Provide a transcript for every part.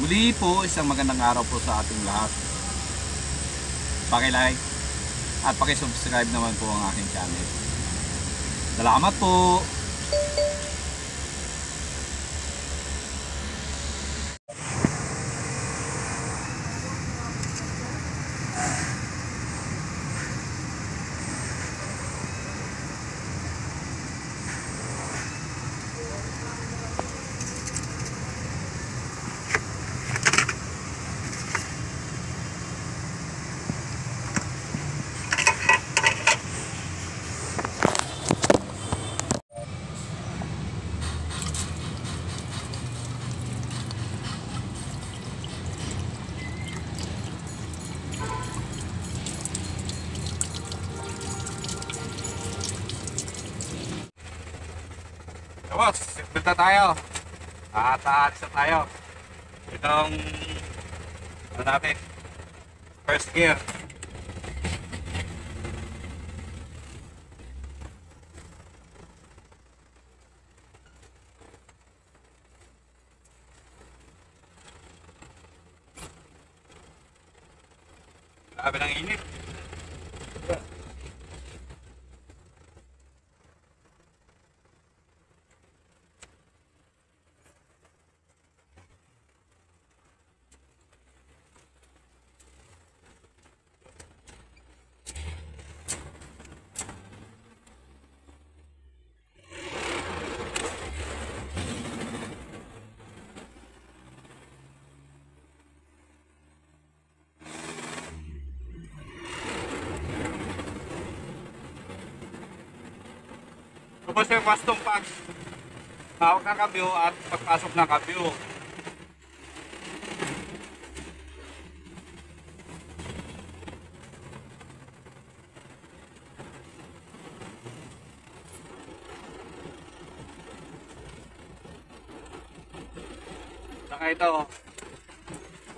Muli po, isang magandang araw po sa ating lahat. Paki-like at paki-subscribe naman po ang aking channel. Salamat po! Tapos, seatbelt na tayo. At aalis na tayo. Itong ano natin, first gear. Grabe ng init. Yung custom pag hawak ng kabyo at pagpasok ng kabyo. Saka ito,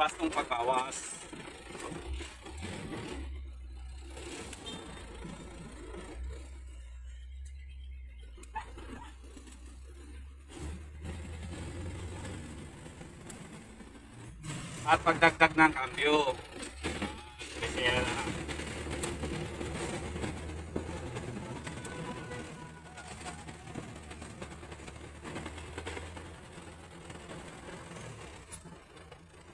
custom pagbawas. At pagdagdag ng kambyo. Kasi yan.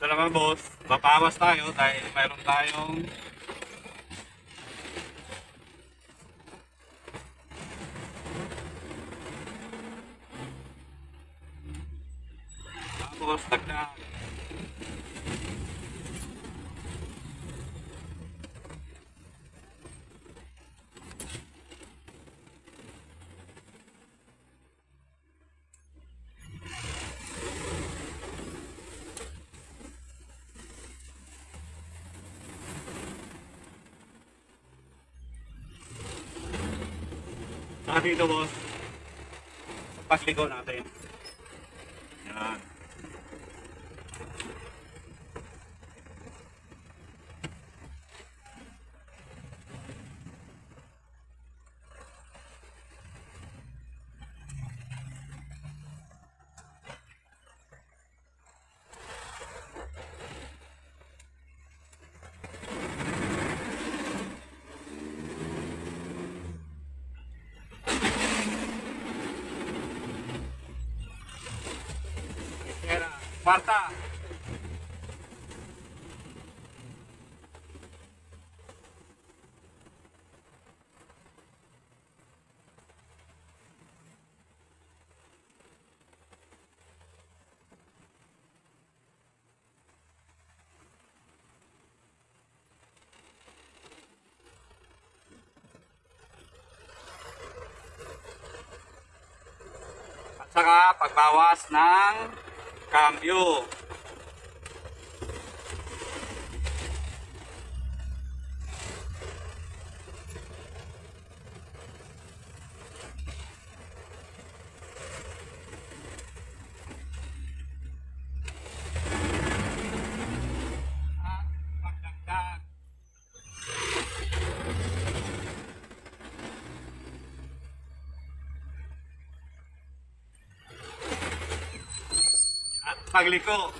Ito naman boss, mapawas tayo dahil mayroon tayong Saka dito boss, pasligaw natin. Yan. Era, Marta. At saka pagbawas ng cambio. At pagliko.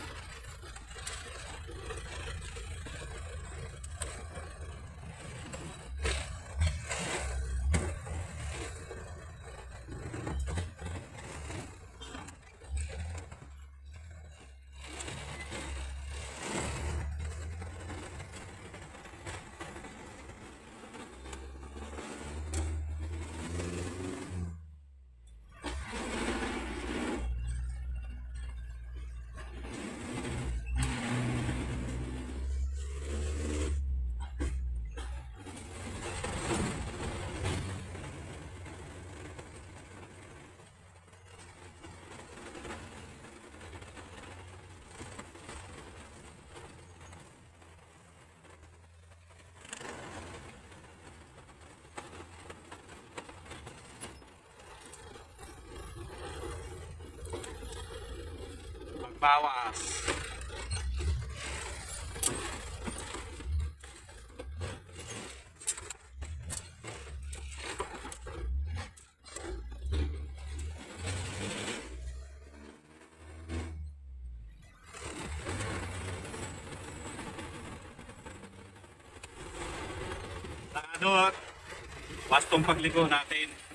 Bawas. Nakadot. Wastong pagligo natin.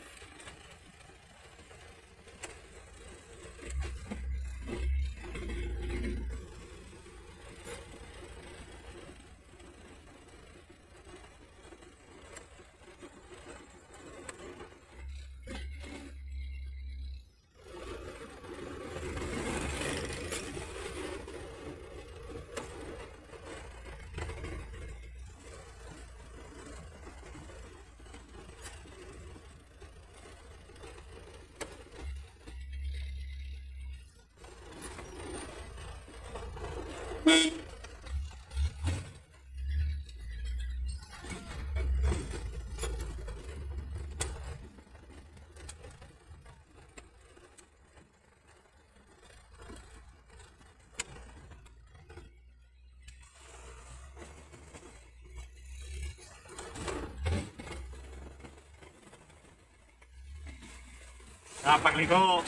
Ah, Paglico.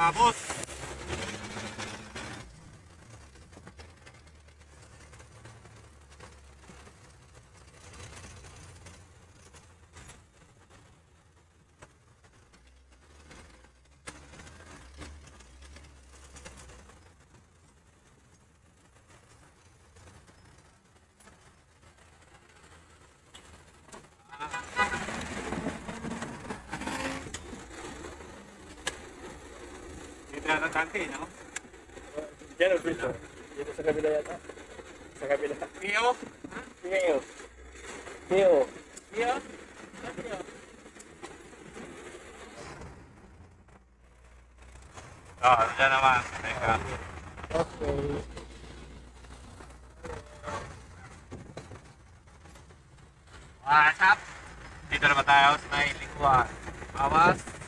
Mga boss. nakakake, no? Yan ang dito. Dito sa kabila yata. Sa kabila. Oh, dyan naman. Teka. Okay. What's up? Dito tayo sa may. Awas.